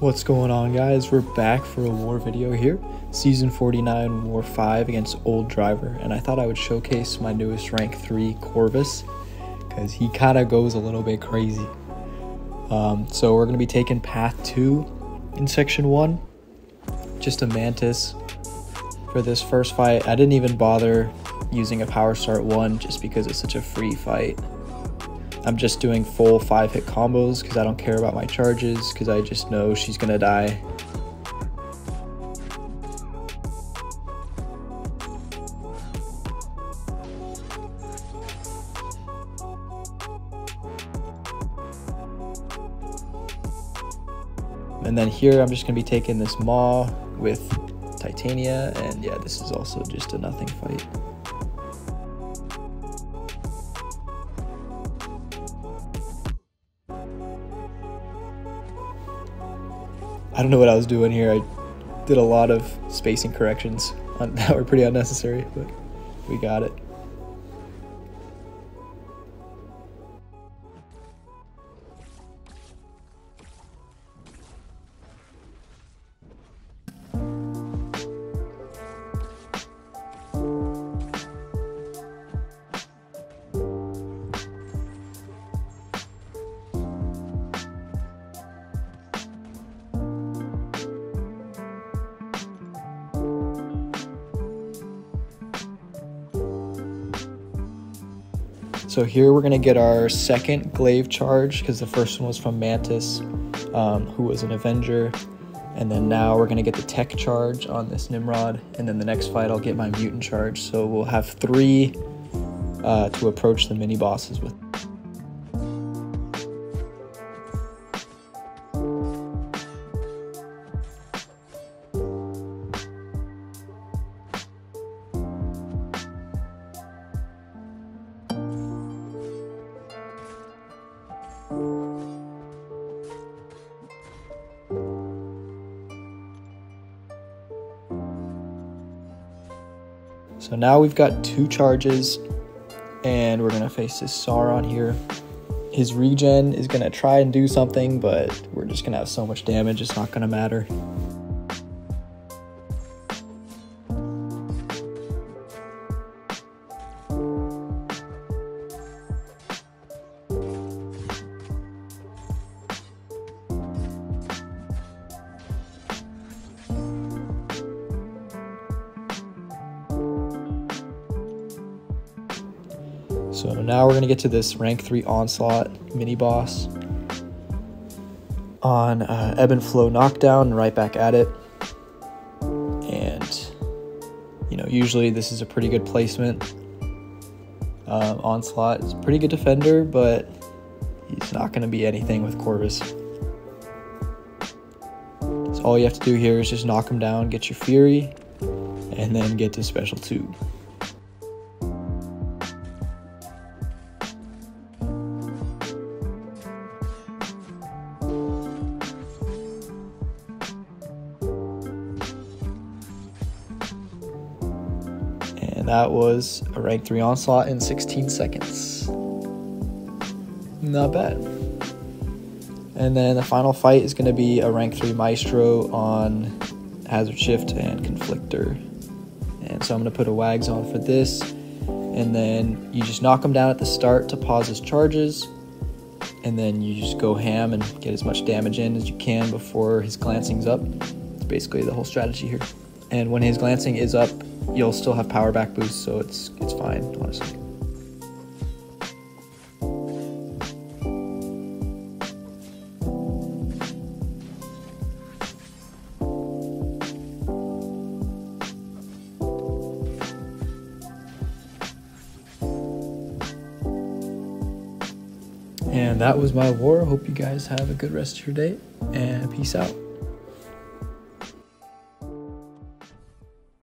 What's going on guys? We're back for a war video here. Season 49 War 5 against Old Driver and I thought I would showcase my newest rank 3 Corvus because he kind of goes a little bit crazy. Um, so we're going to be taking path 2 in section 1. Just a Mantis for this first fight. I didn't even bother using a power start 1 just because it's such a free fight. I'm just doing full five hit combos because I don't care about my charges because I just know she's gonna die. And then here I'm just gonna be taking this Maw with Titania and yeah this is also just a nothing fight. I don't know what I was doing here. I did a lot of spacing corrections that were pretty unnecessary, but we got it. So here we're to get our second glaive charge because the first one was from Mantis, um, who was an Avenger. And then now we're to get the tech charge on this Nimrod. And then the next fight I'll get my mutant charge. So we'll have three uh, to approach the mini bosses with. So now we've got two charges, and we're gonna face this Sauron here. His regen is gonna try and do something, but we're just gonna have so much damage, it's not gonna matter. So now we're gonna get to this rank three onslaught mini boss on uh, ebb and flow knockdown, right back at it. And you know, usually this is a pretty good placement. Um, onslaught is a pretty good defender, but he's not gonna be anything with Corvus. So all you have to do here is just knock him down, get your Fury, and then get to special that was a rank 3 onslaught in 16 seconds. Not bad. And then the final fight is going to be a rank 3 Maestro on Hazard Shift and Conflictor. And so I'm going to put a Wags on for this. And then you just knock him down at the start to pause his charges. And then you just go ham and get as much damage in as you can before his glancing's up. It's basically the whole strategy here. And when his glancing is up, you'll still have power back boost, so it's it's fine, honestly. And that was my war. Hope you guys have a good rest of your day and peace out.